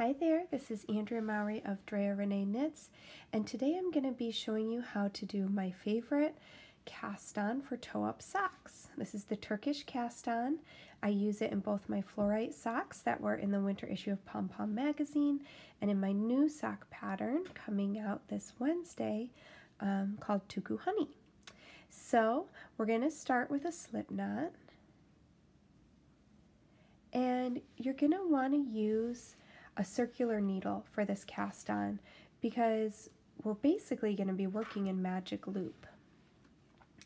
Hi there, this is Andrea Mowry of Drea Renee Knits, and today I'm going to be showing you how to do my favorite cast on for toe up socks. This is the Turkish cast on. I use it in both my Fluorite socks that were in the winter issue of Pom Pom magazine and in my new sock pattern coming out this Wednesday um, called Tuku Honey. So we're going to start with a slip knot and you're going to want to use a circular needle for this cast on because we're basically going to be working in magic loop.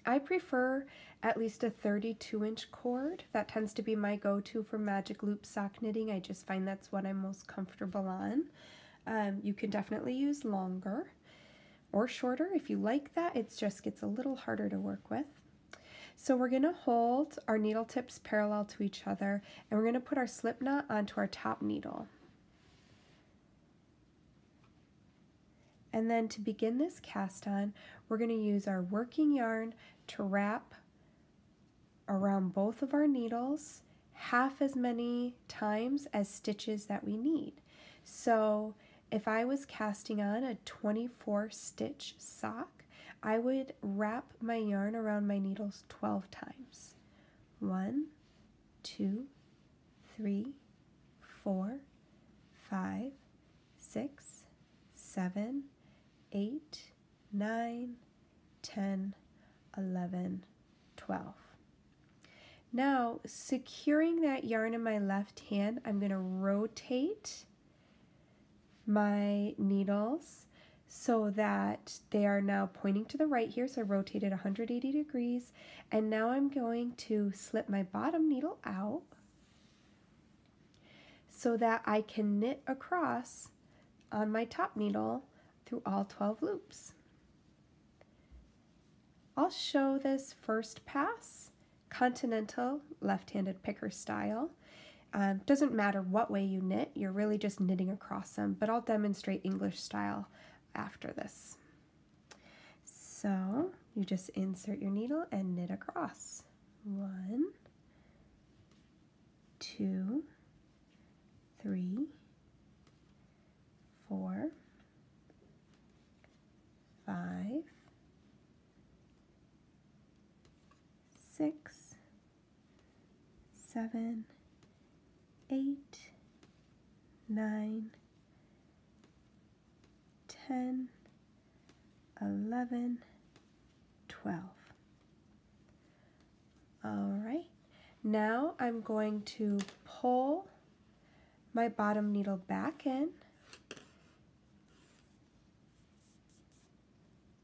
I prefer at least a 32 inch cord. That tends to be my go-to for magic loop sock knitting. I just find that's what I'm most comfortable on. Um, you can definitely use longer or shorter if you like that. It just gets a little harder to work with. So we're going to hold our needle tips parallel to each other and we're going to put our slip knot onto our top needle. And then to begin this cast on, we're going to use our working yarn to wrap around both of our needles half as many times as stitches that we need. So if I was casting on a 24 stitch sock, I would wrap my yarn around my needles 12 times. One, two, three, four, five, six, seven, eight, nine, ten, eleven, twelve. Now, securing that yarn in my left hand, I'm going to rotate my needles so that they are now pointing to the right here. So I rotated 180 degrees and now I'm going to slip my bottom needle out so that I can knit across on my top needle through all 12 loops. I'll show this first pass, continental left-handed picker style. Um, doesn't matter what way you knit, you're really just knitting across them, but I'll demonstrate English style after this. So you just insert your needle and knit across. One, two, three, four, five, six, seven, eight, nine, 10, 11, 12. All right, now I'm going to pull my bottom needle back in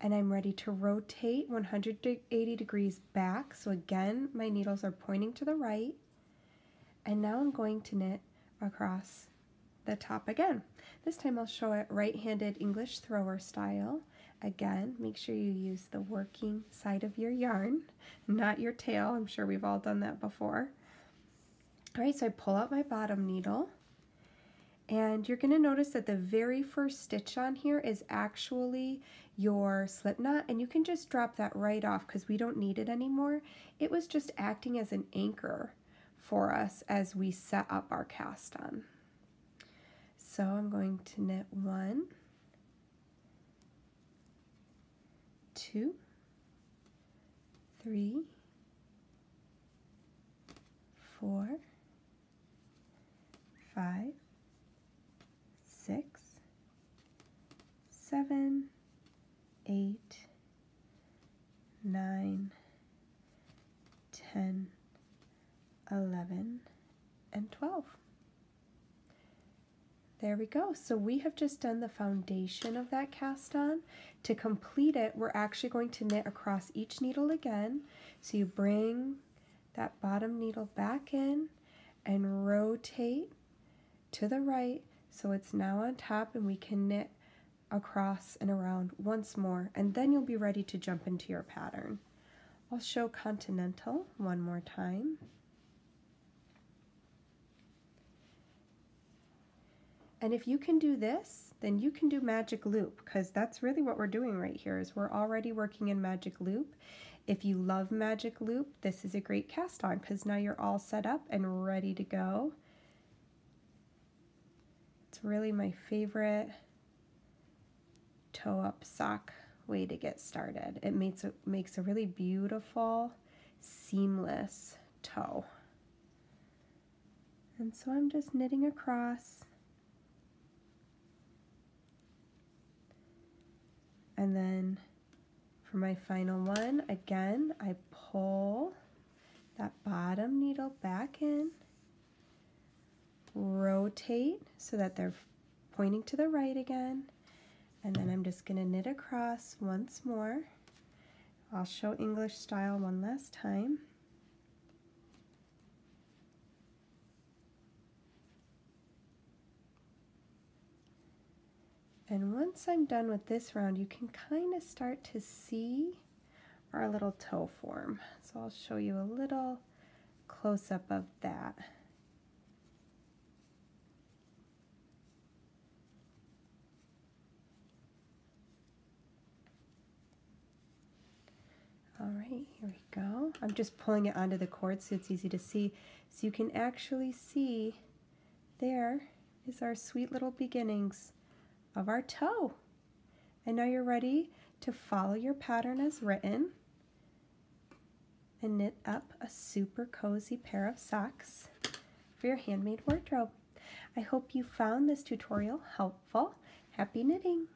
and I'm ready to rotate 180 degrees back. So again, my needles are pointing to the right. And now I'm going to knit across the top again. This time I'll show it right-handed English thrower style. Again, make sure you use the working side of your yarn, not your tail. I'm sure we've all done that before. All right, so I pull out my bottom needle and you're going to notice that the very first stitch on here is actually your slip knot and you can just drop that right off because we don't need it anymore. It was just acting as an anchor for us as we set up our cast on. So I'm going to knit one, two, three, four, five, six, seven, eight, nine, ten, eleven, and 12. There we go. So we have just done the foundation of that cast on. To complete it, we're actually going to knit across each needle again. So you bring that bottom needle back in and rotate to the right so it's now on top and we can knit across and around once more and then you'll be ready to jump into your pattern. I'll show continental one more time. And if you can do this, then you can do magic loop because that's really what we're doing right here is we're already working in magic loop. If you love magic loop, this is a great cast on because now you're all set up and ready to go. It's really my favorite toe up sock way to get started. It makes a, makes a really beautiful, seamless toe. And so I'm just knitting across. And then for my final one, again, I pull that bottom needle back in, rotate so that they're pointing to the right again, and then I'm just going to knit across once more. I'll show English style one last time. And once I'm done with this round, you can kind of start to see our little toe form. So I'll show you a little close-up of that. All right, here we go. I'm just pulling it onto the cord so it's easy to see. So you can actually see there is our sweet little beginnings of our toe. And now you're ready to follow your pattern as written and knit up a super cozy pair of socks for your handmade wardrobe. I hope you found this tutorial helpful. Happy knitting!